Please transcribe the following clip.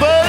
But.